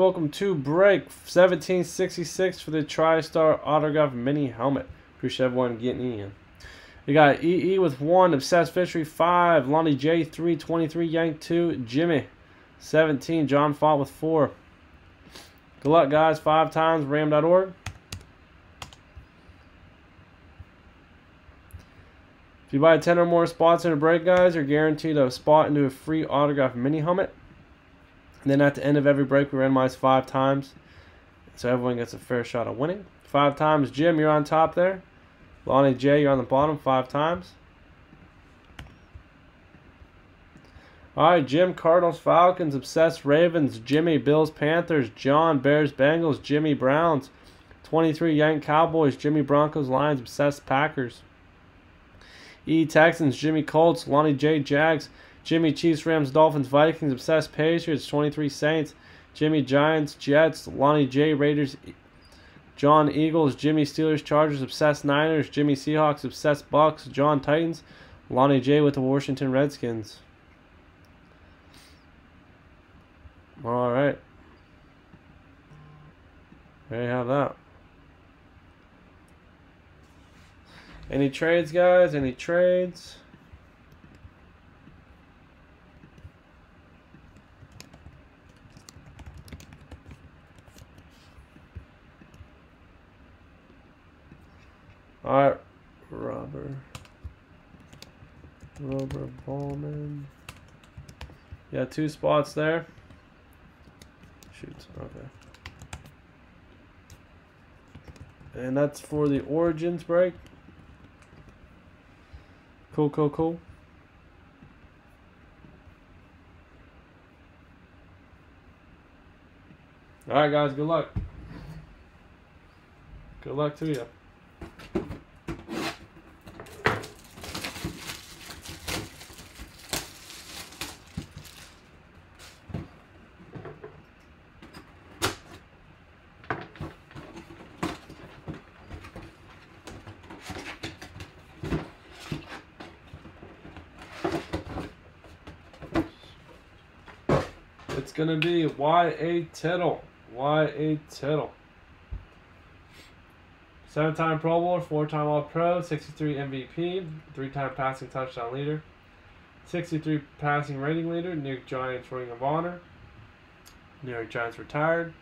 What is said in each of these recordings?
welcome to break 1766 for the TriStar Autograph Mini Helmet. Appreciate everyone getting in. We got EE with 1, Obsessed Fishery 5, Lonnie J 3, 23, Yank 2, Jimmy 17, John Font with 4. Good luck, guys. Five times, ram.org. If you buy 10 or more spots in a break, guys, you're guaranteed a spot into a free autograph mini helmet. And then at the end of every break, we randomize five times. So everyone gets a fair shot of winning. Five times. Jim, you're on top there. Lonnie J, you're on the bottom five times. All right, Jim, Cardinals, Falcons, Obsessed, Ravens, Jimmy, Bills, Panthers, John, Bears, Bengals, Jimmy, Browns, 23, Yank, Cowboys, Jimmy, Broncos, Lions, Obsessed, Packers. E Texans, Jimmy Colts, Lonnie J Jags, Jimmy Chiefs, Rams, Dolphins, Vikings, Obsessed Patriots, 23 Saints, Jimmy Giants, Jets, Lonnie J Raiders, John Eagles, Jimmy Steelers, Chargers, Obsessed Niners, Jimmy Seahawks, Obsessed Bucks, John Titans, Lonnie J with the Washington Redskins. All right. There you have that. Any trades, guys? Any trades? All right, Robert. Robert Ballman. Yeah, two spots there. Shoot, okay. And that's for the Origins break. Cool, cool, cool. Alright, guys, good luck. Good luck to you. It's gonna be Y.A. Tittle. Y.A. Tittle. Seven time Pro Bowler, four time All Pro, 63 MVP, three time passing touchdown leader, 63 passing rating leader, New York Giants Ring of Honor, New York Giants retired,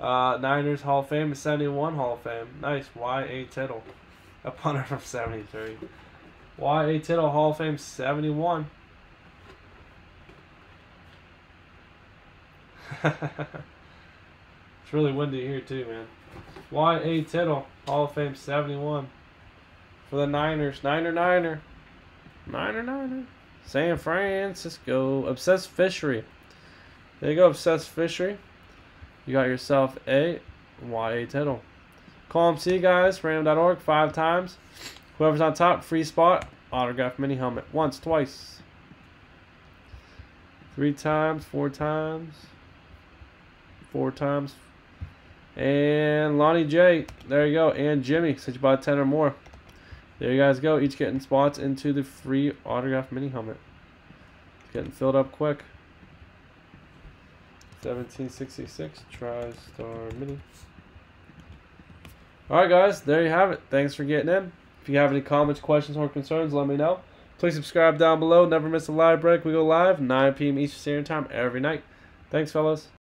uh, Niners Hall of Fame, 71 Hall of Fame. Nice. Y.A. Tittle. A punter from 73. Y.A. Tittle Hall of Fame, 71. it's really windy here too, man. Y.A. Tittle, Hall of Fame 71. For the Niners. Niner, Niner. Niner, Niner. San Francisco. Obsessed Fishery. There you go, Obsessed Fishery. You got yourself a Y.A. Tittle. Column C, guys. Random.org. Five times. Whoever's on top, free spot. Autograph mini helmet. Once, twice. Three times, four times four times. And Lonnie J, there you go. And Jimmy, since you bought 10 or more. There you guys go. Each getting spots into the free autograph mini helmet. It's getting filled up quick. 1766 TriStar Mini. Alright guys, there you have it. Thanks for getting in. If you have any comments, questions, or concerns, let me know. Please subscribe down below. Never miss a live break. We go live 9 p.m. Eastern Standard Time every night. Thanks, fellas.